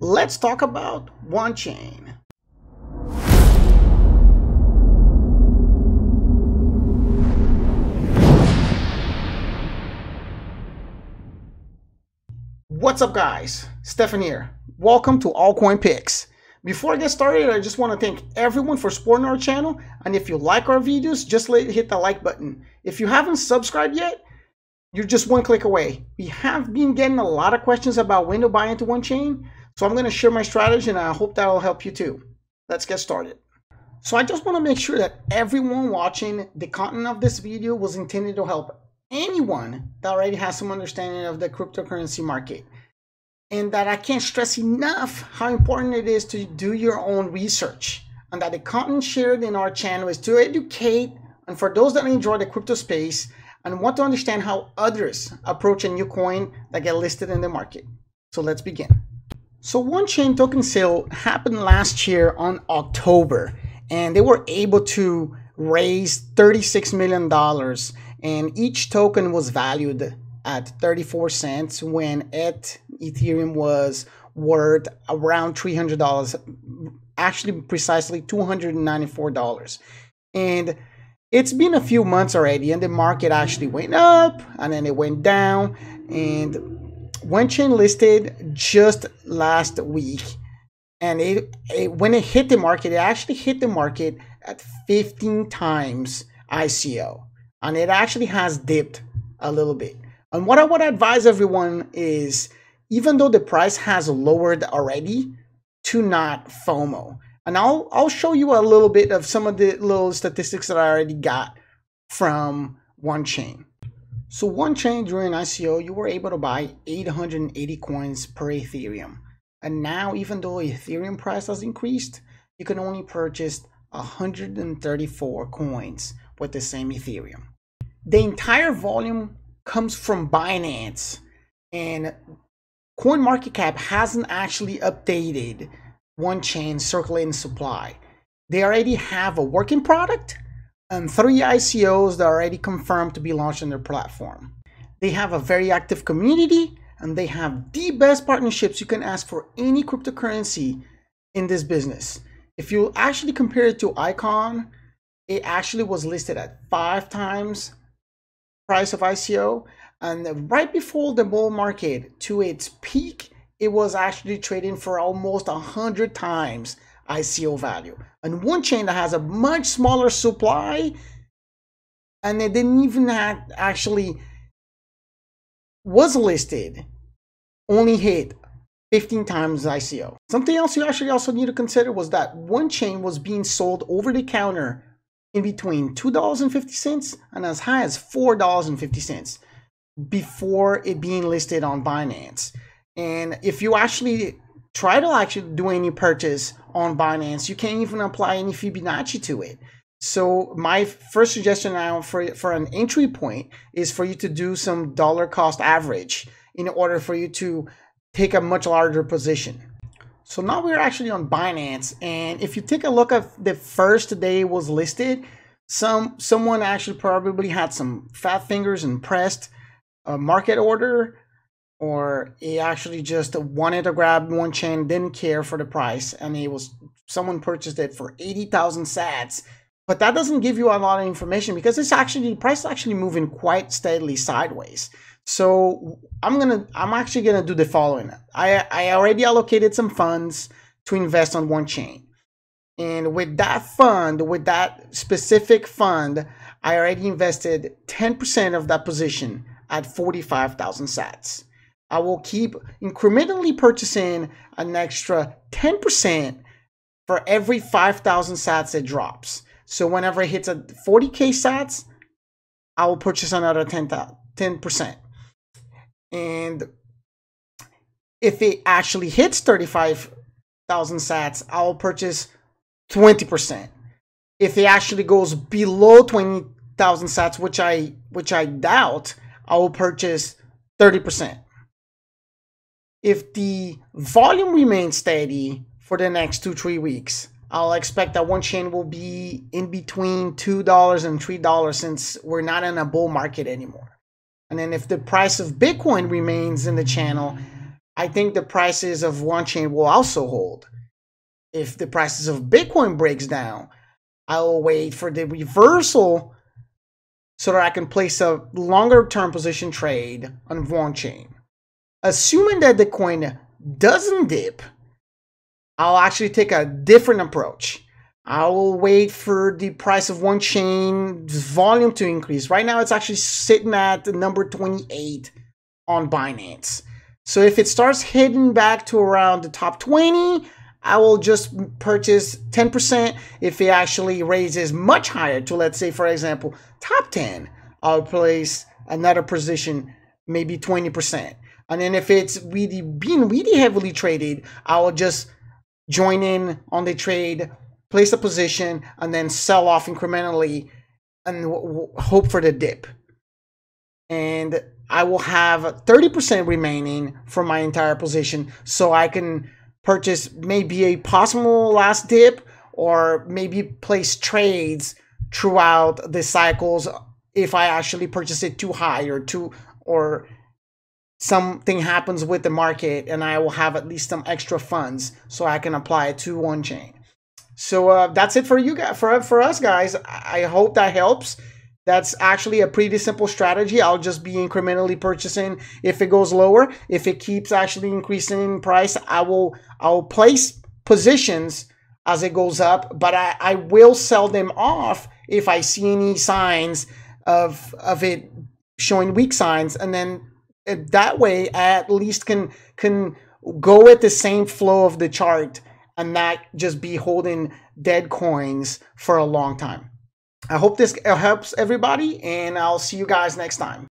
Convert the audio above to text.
let's talk about Wanchain. What's up guys? Stefan here. Welcome to Altcoin Picks. Before I get started, I just want to thank everyone for supporting our channel. And if you like our videos, just hit the like button. If you haven't subscribed yet, you're just one click away. We have been getting a lot of questions about when to buy into Wanchain. So I'm going to share my strategy and I hope that'll help you too. Let's get started. So I just want to make sure that everyone watching the content of this video was intended to help anyone that already has some understanding of the cryptocurrency market. And that I can't stress enough how important it is to do your own research. And that the content shared in our channel is to educate and for those that enjoy the crypto space and want to understand how others approach a new coin that get listed in the market. So let's begin. So Wanchain token sale happened last year on October and they were able to raise $36 million and each token was valued at 34 cents when ETH Ethereum was worth around $300 actually precisely $294 and it's been a few months already and the market actually went up and then it went down and Wanchain listed just last week and it, it when it hit the market it actually hit the market at 15 times ICO and it actually has dipped a little bit. And what I would advise everyone is even though the price has lowered already, to not FOMO. And I'll I'll show you a little bit of some of the little statistics that I already got from Wanchain. So Wanchain during ICO, you were able to buy 880 coins per Ethereum. And now, even though Ethereum price has increased, you can only purchase 134 coins with the same Ethereum. The entire volume comes from Binance and CoinMarketCap hasn't actually updated Wanchain circulating supply. They already have a working product and three ICOs that are already confirmed to be launched on their platform. They have a very active community and they have the best partnerships you can ask for any cryptocurrency in this business. If you actually compare it to Icon, it actually was listed at five times price of ICO. And right before the bull market to its peak, it was actually trading for almost 100 times ICO value. And Wanchain that has a much smaller supply and it didn't even have actually was listed only hit 15 times ICO. Something else you actually also need to consider was that Wanchain was being sold over the counter in between $2.50 and as high as $4.50 before it being listed on Binance. And if you actually try to actually do any purchase on Binance, you can't even apply any Fibonacci to it. So my first suggestion now for, for an entry point is for you to do some dollar cost average in order for you to take a much larger position. So now we're actually on Binance, and if you take a look at the first day it was listed, some someone actually probably had some fat fingers and pressed a market order, or he actually just wanted to grab Wanchain, didn't care for the price, and he was someone purchased it for eighty thousand Sats. But that doesn't give you a lot of information because it's actually the price is actually moving quite steadily sideways. So I'm gonna I'm actually gonna do the following. I I already allocated some funds to invest on Wanchain. And with that fund, with that specific fund, I already invested 10% of that position at 45,000 sats. I will keep incrementally purchasing an extra 10% for every 5,000 sats it drops. So whenever it hits a 40k sats, I will purchase another 10, 10%. And if it actually hits 35,000 sats, I'll purchase 20%. If it actually goes below 20,000 sats, which I which I doubt, I will purchase 30%. If the volume remains steady for the next 2-3 weeks, I'll expect that Wanchain will be in between $2 and $3 since we're not in a bull market anymore. And then if the price of Bitcoin remains in the channel, I think the prices of Wanchain will also hold. If the prices of Bitcoin breaks down, I will wait for the reversal so that I can place a longer term position trade on Wanchain. Assuming that the coin doesn't dip, I'll actually take a different approach. I will wait for the price of Wanchain volume to increase. Right now, it's actually sitting at the number 28 on Binance. So if it starts hitting back to around the top 20, I will just purchase 10%. If it actually raises much higher to, let's say, for example, top 10, I'll place another position, maybe 20%. And then if it's really being really heavily traded, I will just join in on the trade, place a position, and then sell off incrementally and hope for the dip. And I will have 30% remaining for my entire position so I can purchase maybe a possible last dip or maybe place trades throughout the cycles if I actually purchase it too high or too or something happens with the market and I will have at least some extra funds so I can apply it to Wanchain. So uh, that's it for you guys, for, for us guys. I hope that helps. That's actually a pretty simple strategy. I'll just be incrementally purchasing if it goes lower. If it keeps actually increasing in price, I will I'll place positions as it goes up, but I, I will sell them off if I see any signs of of it showing weak signs, and then that way I at least can can go with the same flow of the chart and not just be holding dead coins for a long time. I hope this helps everybody, and I'll see you guys next time.